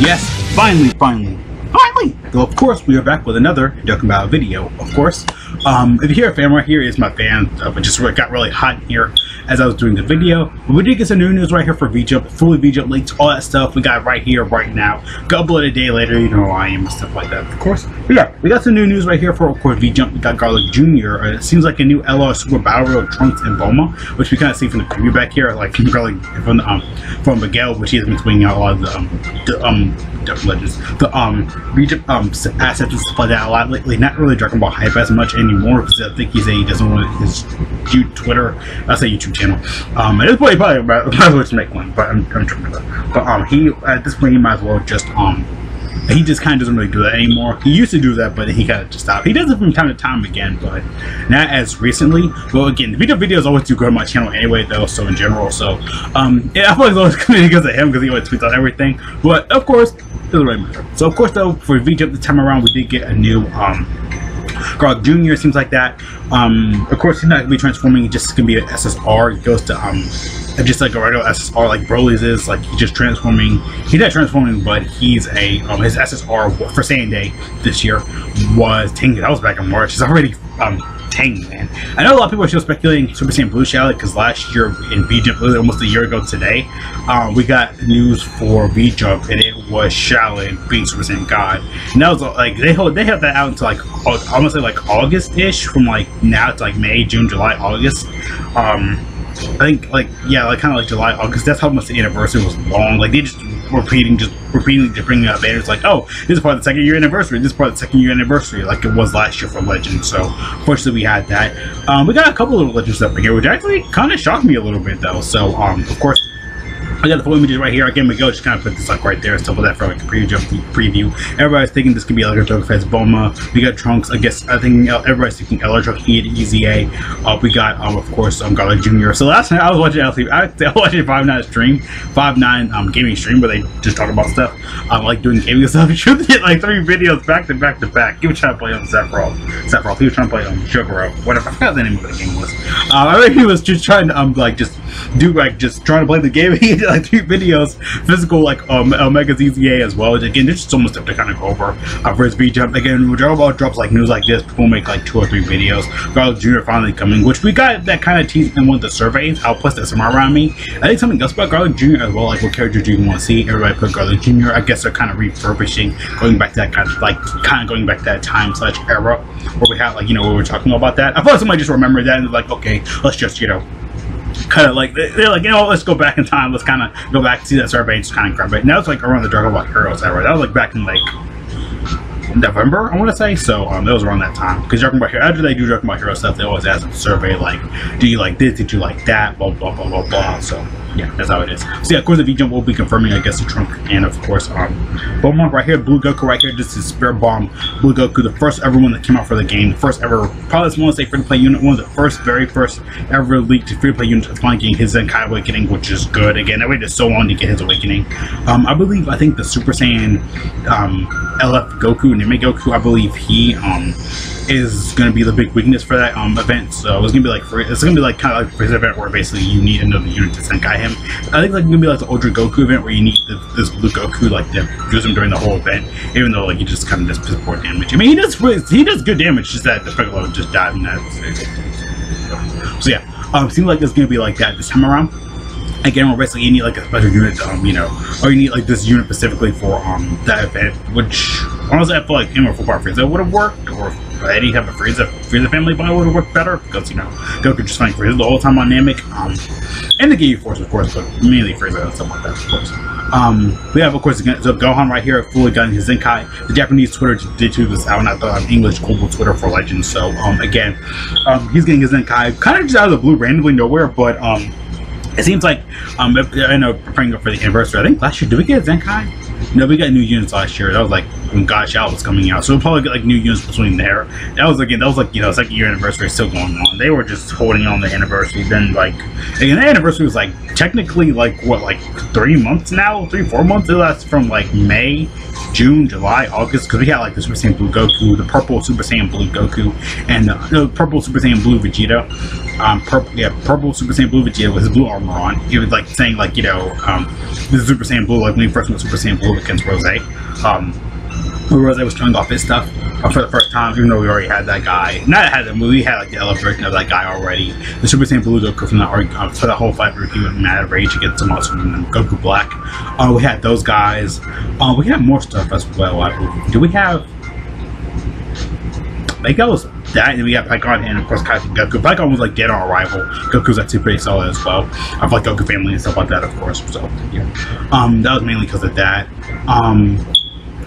Yes, finally, finally, finally! So of course we are back with another Dokkan Battle video, of course. Um, if you hear a fan right here is my fan, uh, just got really hot here as I was doing the video. But we did get some new news right here for VJump, fully VJump leaked, all that stuff we got right here, right now. Got uploaded a day later, you know I am stuff like that, of course. But yeah, we got some new news right here for, of course, VJump. We got Garlic Jr. Uh, it seems like a new LR Super Battle Road Trunks and Bulma, which we kind of see from the preview back here, like from Garlic, from, um, from Miguel, which he has been tweeting out a lot of the, um, the, um, Legends, the, um, VJump, um, assets and stuff like that a lot lately. Not really Dragon Ball hype as much anymore, because I think he said he doesn't want his Twitter, I say YouTube channel. Um, at this point, he probably might, as well just make one, but I'm, I'm trying to. But um, he at this point he might as well just um, he just kind of doesn't really do that anymore. He used to do that, but he kind of just stopped. He does it from time to time again, but not as recently. Well, again, the video videos always do good on my channel anyway, though. So in general, so um, yeah, I feel like it's always coming because of him because he always tweets on everything. But of course, doesn't really matter. So of course, though, for VJump this time around, we did get a new um Garlic Jr. seems like that. Um, of course, he's not gonna be transforming. He's just gonna be an SSR. He goes to um, just like a regular SSR, like Broly's is. Like he's just transforming. He's not transforming, but he's a um, his SSR for Saiyan Day this year was Tengu. That was back in March. He's already um Tang, man. I know a lot of people are still speculating Super Saiyan Blue Shallot because last year in VJump, almost a year ago today, um, we got news for VJump and it was Shallot being Super Saiyan God. And that was like they hold they have that out until like almost like August ish from like now to like May, June, July, August. Um, I think like yeah, like kind of like July, August. That's how much the anniversary was long. Like they just repeating, just repeating, just bringing up banners like, oh, this is part of the second year anniversary. This is part of the second year anniversary, like it was last year for Legend. So fortunately, we had that. Um, we got a couple of legends up in here, which actually kind of shocked me a little bit though. So um, of course I got the full images right here. Again, Miguel just kind of put this like right there and stuff like that for like a preview. Preview. Everybody's thinking this could be like a Joker Fest Bulma. We got Trunks. I guess I think everybody's thinking Electro Heat, EZA. Uh, we got um of course um Garlic Jr. So last night I was watching LC. I, was watching Five Nine stream, Five Nine um gaming stream where they just talk about stuff. I um, like doing gaming stuff. He should get like three videos back to back to back. He was trying to play on Sephiroth. Sephiroth. He was trying to play on Jokero. Whatever. I forgot the name of the game was. Um, I think he was just trying to um like just do like just trying to play the game. Like three videos physical like um, Omega ZZA as well. Again, there's so much stuff to kind of go over. Uh, VJump, again, when Dragon Ball drops like news like this, people make like two or three videos. Garlic Jr. finally coming, which we got that kind of teased in one of the surveys. I'll post that somewhere around me. I think something else about Garlic Jr. as well, like what character do you want to see? Everybody put Garlic Jr. I guess they're kind of refurbishing, going back to that kind of like kind of going back to that time slash era where we had like you know we were talking about that. I thought somebody just remembered that and like okay, let's just you know kind of like they're like you know let's go back in time let's kind of go back and see that survey and just kind of grab it. Now it's like around the Dragon Ball Heroes era that was like back in like November I want to say so um that was around that time because Dragon Ball Hero after they do Dragon Ball Hero stuff they always ask a survey like do you like this did you like that blah blah blah blah blah so yeah, that's how it is. So yeah, of course, the V-Jump will be confirming, I guess, the trunk, and of course, um, Bomb right here, Blue Goku right here, this is Spirit Bomb, Blue Goku, the first ever one that came out for the game, the first ever, probably one to say free-to-play unit, one of the first, very first ever leaked free-to-play unit that's finally getting his Zenkai Awakening, which is good. Again, I waited so long to get his Awakening. Um, I believe, I think the Super Saiyan, um, LF Goku, Nime Goku, I believe he, um, is to be the big weakness for that um, event. So it's to be like for it's to be like kind of like this event where basically you need another unit to Zenkai him. I think like to be like the Ultra Goku event where you need the, this blue Goku like to use him during the whole event, even though like he just kind of just does poor damage. I mean he does he does good damage, just that the Piccolo just died in that. So yeah, um, seems like it's to be like that this time around again we're basically you need like a special unit um you know or you need like this unit specifically for um that event which honestly i feel like him or full power frieza would have worked or any type of frieza frieza family but would have worked better because you know goku just fighting frieza the whole time on namek um and the Ginyu Force of course but mainly frieza and stuff like that of course um, we have, of course, so Gohan right here, fully got his Zenkai. The Japanese Twitter did to this out, not the um, English global Twitter for Legends. So, um, again, um, he's getting his Zenkai kind of just out of the blue, randomly nowhere, but um, it seems like um, I know preparing for the anniversary. I think last year did we get a Zenkai? No, we got new units last year. That was like when God Shallot was coming out, so we'll probably get like new units between there. That was again, that was like you know second year anniversary still going on. They were just holding on the anniversary. Then like again, the anniversary was like technically like what like three months now, three four months. It lasts from like May June, July, August, because we had like the Super Saiyan Blue Goku, the purple Super Saiyan Blue Goku, and uh, the purple Super Saiyan Blue Vegeta um, purple, yeah, purple Super Saiyan Blue Vegeta with his blue armor on. He was like saying like you know, um, this is Super Saiyan Blue, like when he first went Super Saiyan Blue against Rose. Um, Rose was showing off his stuff uh, for the first time, even though we already had that guy. Not had him, we had like the Ella version of that guy already. The Super Saiyan Blue Goku from the uh, for the whole fight where he went mad rage against Zamasu and Goku Black. Uh, we had those guys. Uh, we had more stuff as well. I believe. Do we have? I think that was that, and we got Pikkon and of course Goku. Pikkon was like dead on arrival. Goku's actually pretty solid as well. I've like Goku family and stuff like that, of course. So yeah, um, that was mainly because of that. Um,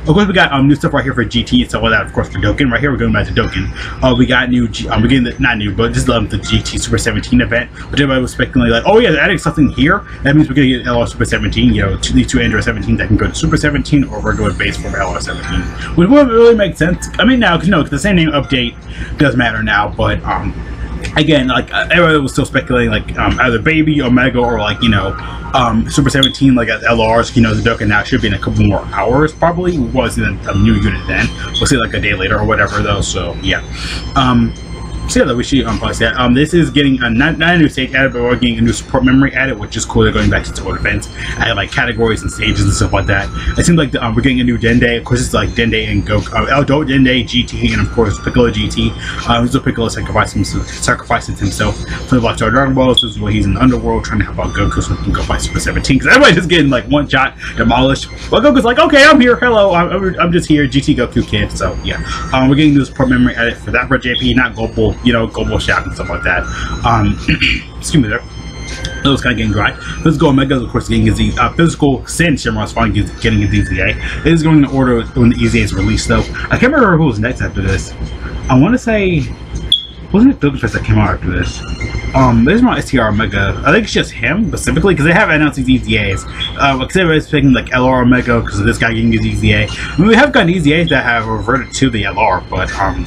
of course, we got um, new stuff right here for GT and stuff like that. Of course, for Dokkan. Right here, we're going back to Dokkan. Uh, we got new, G um, we're getting the, not new, but just love the GT Super 17 event, which everybody was speculating like, oh yeah, they're adding something here. That means we're going to get LR Super 17. You know, two, these two Android 17 that can go to Super 17 or regular base form LR 17, which would really make sense. I mean, now, because no, cause the same name update does matter now, but um, again, like uh, everybody was still speculating, like um, either Baby, Omega, or like you know, um, Super 17, like at LRs. You know, the Dokkan now should be in a couple more hours, probably. Was in a new unit then. We'll see like a day later or whatever, though. So yeah. Um, so yeah, we should unbox that. Um, this is getting a not, not a new stage added, but we're getting a new support memory added, which is cool. They're going back to total defense, added like categories and stages and stuff like that. It seems like the, um, we're getting a new Dende. Of course, it's like Dende and Goku, uh, adult Dende, GT, and of course Piccolo GT. Um, so Piccolo sacrificing sacrifices himself for the Black Star Dragon Balls. This is where he's in the underworld trying to help out Goku so he can go fight Super 17. Because everybody's just getting like one shot demolished. Well, Goku's like, okay, I'm here. Hello, I'm, I'm just here. GT Goku kid. So yeah, um, we're getting new support memory added for that for JP, not global. You know, global shot and stuff like that. Um, excuse me there. It was kind of getting dry. Physical Omega, of course, getting his uh, physical Syn Shenron's finally getting his EZA. It is going in order when the EZA is released, though. I can't remember who was next after this. I want to say, wasn't it Filterfest that came out after this? Um, there's my STR Omega. I think it's just him specifically because they have announced these EZAs. Uh, because everybody's picking like LR Omega because of this guy getting his EZA. I mean, we have gotten EZAs that have reverted to the LR, but um,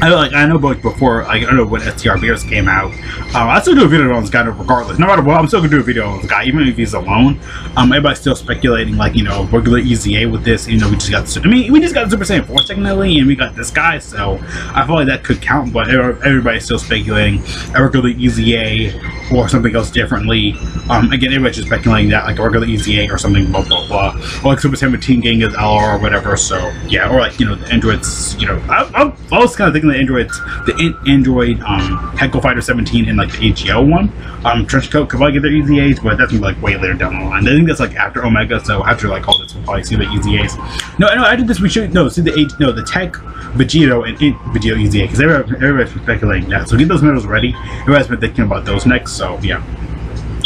I like I know like before like I don't know when STR Beerus came out. Um, I still do a video on this guy regardless. No matter what, I'm still gonna do a video on this guy, even if he's alone. Um, everybody's still speculating like you know regular EZA with this. You know, we just got. I mean, we just got Super Saiyan 4 technically, and we got this guy, so I feel like that could count. But everybody's still speculating a regular EZA or something else differently. Um, again, everybody's just speculating that like a regular EZA or something blah blah blah, or like Super 17 getting his LR or whatever. So yeah, or like you know the androids. You know, I, I, I was kind of thinking the androids, the Android um, Hell Fighter 17 and like the AGL one. Um, Trench Coat could probably get their EZAs, but that's like way later down the line. I think that's like after Omega, so after like all this, we'll probably see the EZAs. No, no, after this, we should no see the H, no the Tech Vegito and it, Vegito EZA because everybody, everybody's speculating that. So get those medals ready. Everybody's been thinking about those next. So yeah.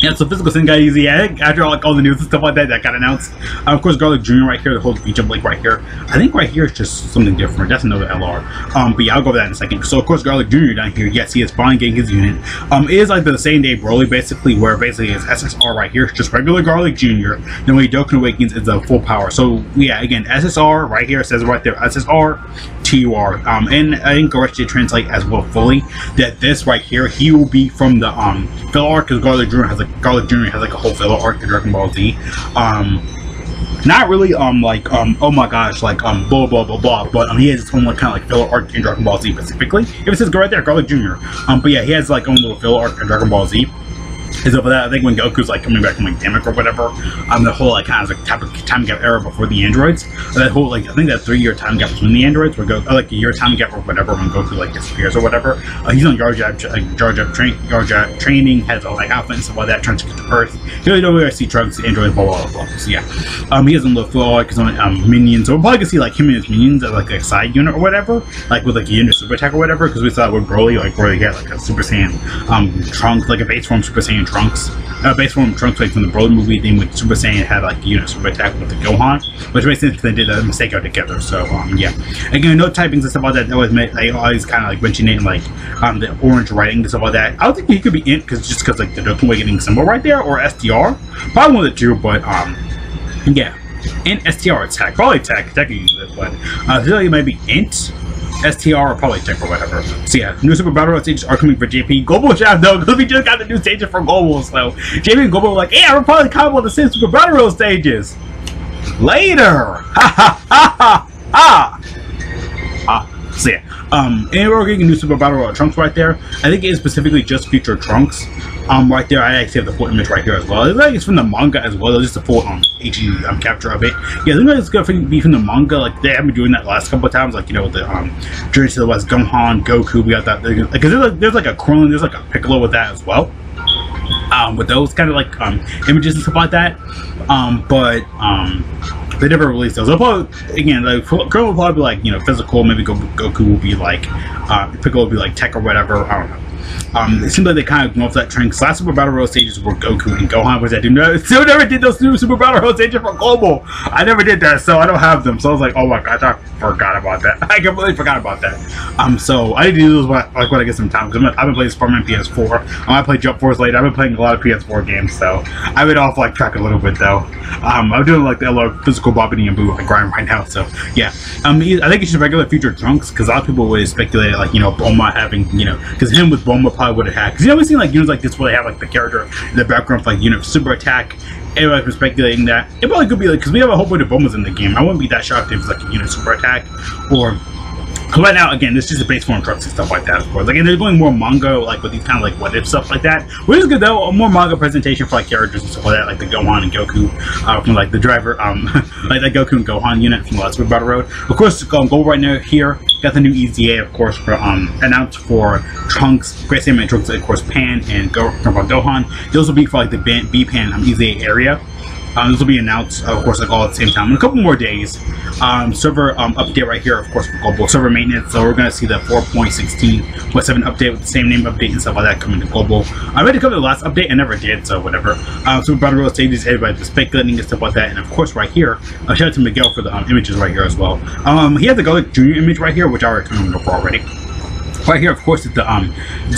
Yeah, so Physical Syn got easy. I think after all, like all the news and stuff like that that got announced. Uh, of course, Garlic Jr. right here, the whole feature Blake right here. I think right here is just something different. That's another LR. Um, but yeah, I'll go over that in a second. So of course, Garlic Jr. down here, yes, he is fine getting his unit. Um, it is like the same day Broly basically, where basically his SSR right here, just regular Garlic Jr. Then when he Dokkan Awakens is a full power. So yeah, again, SSR right here says right there, SSR TUR. Um, and I think Goresh did translate as well fully that this right here, he will be from the um arc because Garlic Jr. has like Garlic Jr. has like a whole filler arc in Dragon Ball Z. Um, not really um like um oh my gosh like um blah blah blah blah but um he has his own like kind of like filler arc in Dragon Ball Z specifically. If it says go right there, Garlic Jr. Um, but yeah, he has like own little filler arc in Dragon Ball Z is over that. I think when Goku's like coming back from like Namek or whatever, um, the whole like kind of like time gap era before the androids. That whole like I think that three year time gap between the androids, where go oh, like a year time gap or whatever when Goku like disappears or whatever. Uh, he's on Yardrat like Yardrat train Yardrat training, has all like outfit and stuff like that, trying to get to Earth. You don't really see Trunks, androids, blah blah blah. So yeah, um, he doesn't look like his own um minions. So we'll probably gonna see like him and his minions as like a side unit or whatever, like with like a unit super attack or whatever. Because we saw with Broly, like Broly had like a Super Saiyan um Trunks, like a base form Super Saiyan Trunks uh, based on Trunks like from the Broly movie, then with Super Saiyan had like you know Super Attack with the Gohan, which makes sense because they did a mistake out together. So um yeah, again no typings and stuff like that. That was made like always kind of like mentioning like um the orange writing and stuff like that. I don't think he could be int because just because like the Dokkan Awakening symbol right there or SDR, probably one of the two. But um yeah, int STR attack probably attack use it, but uh, I feel like it might be int STR or probably Tech or whatever. So yeah, new Super Battle Road stages are coming for JP. Global shout though, because we just got the new stages for Global, so JP and Global were like, yeah, we're probably combo the same Super Battle Road stages. Later! Ha ha ha ha ha! So yeah, um, and we're getting new Super Battle Royale Trunks right there. I think it is specifically just Future Trunks. Um, right there, I actually have the full image right here as well. It's like it's from the manga as well. It's just a full um HD um, capture of it. Yeah, I think it's gonna be from the manga. Like they have been doing that last couple of times. Like you know the um Journey to the West, Gohan, Goku. We got that like, there's like there's like a Krillin, there's like a Piccolo with that as well. Um, with those kind of like um images and stuff like that. Um, but um they never released those. They'll probably again, like Krillin will probably be like you know physical. Maybe Goku will be like uh, Piccolo will be like tech or whatever. I don't know. Um, it seems like they kind of went off that trend. Last Super Battle Royale stages were Goku and Gohan, which I do not, still never did those new Super Battle Royale stages for Global. I never did that, so I don't have them. So I was like, oh my god, I forgot about that. I completely forgot about that. Um, so I need to do those when, like when I get some time because I've been playing Spider-Man PS4. I might play Jump Force later. I've been playing a lot of PS4 games, so I've been off like track a little bit though. Um, I'm doing like the of physical Babidi and Boo grind right now. So yeah, um, I think it's just regular Future Trunks because a lot of people would speculate like you know Bulma having you know because him with Bulma probably would have had because you know we've seen like units like this where they have like the character in the background like unit super attack. Everybody's been speculating that it probably could be like because we have a whole bunch of Bulmas in the game. I wouldn't be that shocked if it's like a unit super attack or because right now, again, this is a base form Trunks and stuff like that, of course. Like, and they're going more manga, like, with these kind of, like, what if stuff like that. Which is good, though. A more manga presentation for, like, characters and stuff like that, like the Gohan and Goku, uh, from, like, the driver, um, like, the Goku and Gohan unit from Last Battle Road. Of course, um, go right now here. Got the new EZA, of course, for, um, announced for Trunks, Great Saiyaman Trunks, of course, Pan and Go, Gohan. Those will be for, like, the B-Pan um, EZA area. Um, this will be announced, of course, like all at the same time in a couple more days. Um, server um, update right here, of course, for global server maintenance. So we're going to see the 4.16.7 update with the same name update and stuff like that coming to global. I ready to cover the last update, I never did, so whatever. Um, so about to real stages, everybody just speculating and stuff like that. And of course, right here, uh, shout out to Miguel for the um, images right here as well. Um, he has the Garlic Jr. image right here, which I already of know already. Right here, of course, is the um,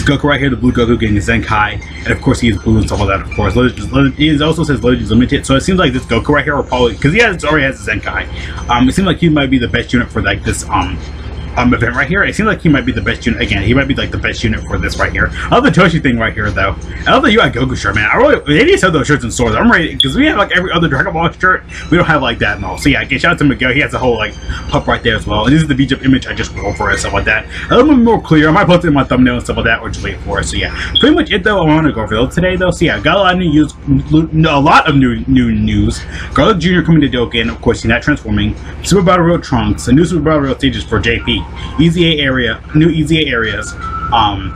Goku right here, the blue Goku getting his Zenkai, and of course he is blue and stuff like that. Of course, it also says Legends Limited, so it seems like this Goku right here will probably because he has already has a Zenkai. Um, it seems like he might be the best unit for like this um um, event right here. It seems like he might be the best unit. Again, he might be like the best unit for this right here. I love the Toshi thing right here, though. I love the UI Goku shirt, man. I really, they need to sell those shirts in stores. I'm ready because we have like every other Dragon Ball shirt. We don't have like that and all. So yeah, again, shout out to Miguel. He has a whole like pup right there as well. And this is the VJump image I just wrote for it, stuff like that. A little bit more clear. I might post it in my thumbnail and stuff like that, or just wait for it. So yeah, pretty much it though. I want to go for those today though. So yeah, got a lot of new news, a lot of new new news. Garlic Jr. coming to Dokkan, of course, he's not transforming. Super Battle Royale Trunks, a new Super Battle Royale stages for JP. Easy area, new EZA areas. Um,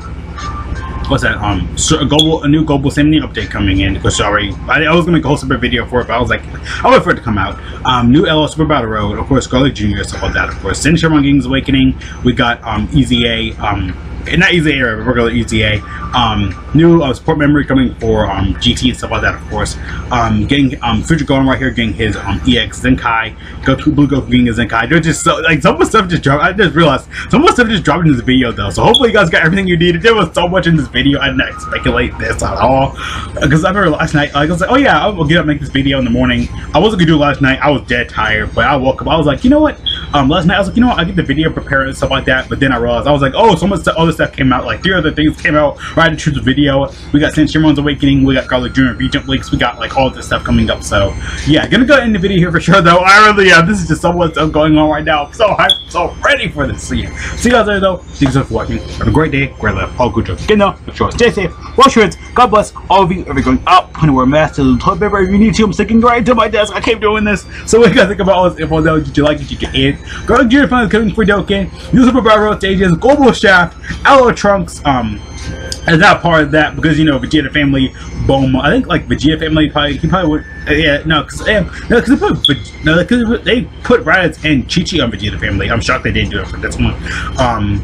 what's that? Um, a global, a new global sending update coming in. Because sorry, I, I, was gonna make a whole separate video for it, but I was like, I'll wait for it to come out. Um, new LL Super Battle Road, of course, Garlic Jr. stuff like that. Of course, Sin King's Awakening. We got um EZA. Um, not EZA but regular EZA. Um, new uh, support memory coming for um, GT and stuff like that, of course. Um, getting um, Future right here, getting his um, EX Zenkai, Goku, Blue Goku getting his Zenkai. They're just so, like, some of the stuff just dropped. I just realized some of the stuff just dropped in this video, though. So hopefully you guys got everything you needed. There was so much in this video. I did not speculate this at all. Because I remember last night, like, I was like, oh yeah, I will get up and make this video in the morning. I wasn't gonna do it last night. I was dead tired, but I woke up. I was like, you know what? Um, last night I was like, you know what? I get the video prepared and stuff like that. But then I realized I was like, oh, so much other stuff came out. Like three other things came out right into the video. We got Senshimon's Awakening. We got Garlic Jr. V-Jump Leaks. We got like all this stuff coming up. So yeah, gonna go in the video here for sure. Though I really, yeah, this is just so much stuff going on right now. So I'm so hyped, so ready for this. So yeah, see you guys later though. Thanks so for watching. Have a great day. Great life. All good jokes. Get now. Make sure stay safe. Wash your hands. God bless all of you. If you're going up, put wear mask to the toilet paper if you need to. I'm sticking right to my desk. I keep doing this. So what you guys think about all this info though? Did you like it? Did you get it? Garlic Jr fun coming for Dokkan. New Super Battle stages, Global Shaft, Aloe Trunks, um, is not part of that because you know Vegeta family, Bulma. I think like Vegeta family probably he probably would. Uh, yeah, no, because no, because they put no, because they put Raditz and Chi Chi on Vegeta family. I'm shocked they didn't do it for this one. Um,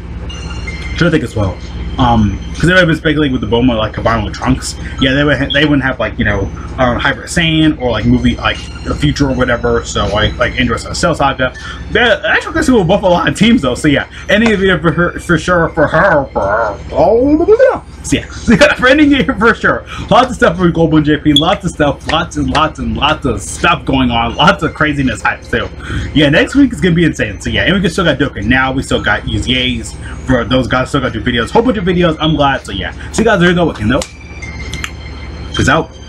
trying to think as well. Um, because they've been speculating with the Bulma like combined with Trunks. Yeah, they would they wouldn't have like you know um, Hyper Saiyan or like movie like the future or whatever. So like like Andros Cell Saga. That actually guys will buff a lot of teams though. So yeah, any of you for her, for sure for her. For her so yeah, for ending here for sure. Lots of stuff for Global JP. Lots of stuff. Lots and lots and lots of stuff going on. Lots of craziness hype. So yeah, next week is gonna be insane. So yeah, and we can still got Dokkan now. We still got EZAs for those guys. Still got do videos. Whole bunch of videos. I'm glad. So yeah, see you guys later though. Can though? Peace out.